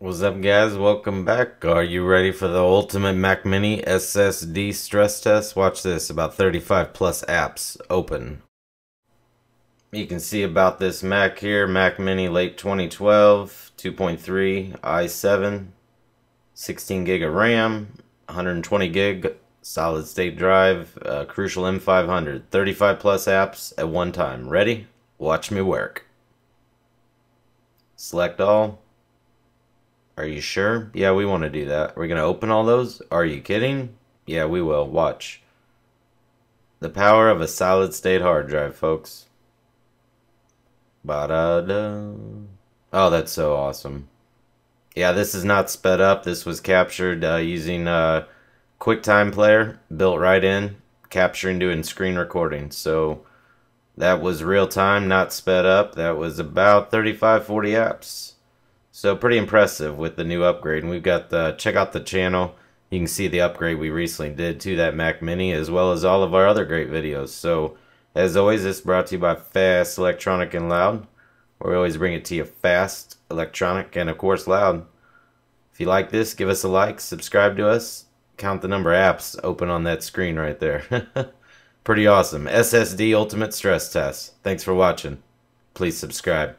What's up guys, welcome back. Are you ready for the ultimate Mac Mini SSD stress test? Watch this, about 35 plus apps open. You can see about this Mac here, Mac Mini late 2012, 2.3 i7, 16 gig of RAM, 120 gig solid state drive, uh, Crucial M500, 35 plus apps at one time. Ready? Watch me work. Select all. Are you sure? Yeah, we want to do that. We're going to open all those? Are you kidding? Yeah, we will. Watch. The power of a solid state hard drive, folks. Ba-da-da. Oh, that's so awesome. Yeah, this is not sped up. This was captured uh, using uh, QuickTime Player, built right in, capturing doing screen recording. So that was real time, not sped up. That was about 35, 40 apps. So pretty impressive with the new upgrade. And we've got the, check out the channel. You can see the upgrade we recently did to that Mac Mini as well as all of our other great videos. So as always, this is brought to you by Fast Electronic and Loud. We always bring it to you fast, electronic, and of course loud. If you like this, give us a like, subscribe to us, count the number of apps open on that screen right there. Pretty awesome. SSD Ultimate Stress Test. Thanks for watching. Please subscribe.